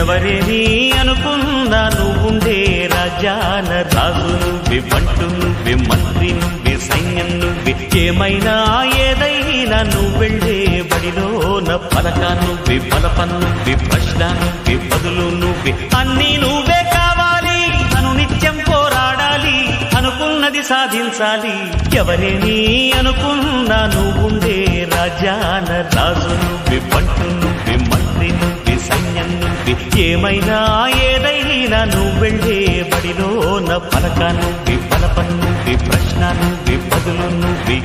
ఎవరేని అనుకున్నా నువ్వుండే రాజాన రాజు నువ్వే పంటు నువ్వే మంత్రి నువ్వే సైన్యం నువ్వే ఏమైనా ఏదైనా నువ్వెళ్ళే బడిలోన పలక నువ్వే బలపం నువ్వే ప్రశ్న నువ్వే బదులు నువ్వే అన్నీ నువ్వే కావాలి. అను నిత్యం పోరాడాలి అనుకున్నది సాధించాలి. ఎవరేని అనుకున్నా నువ్వుండే రాజాన రాజు నువ్వే పంటు నువ్వే మంత్రి నువ్వు నువ్వే ఏమైనా ఏదైనా నువ్వెళ్ళే బడిలోన పలక నువ్వే పలప నువ్వే ప్రశ్న నువ్వే బదులు నువ్వే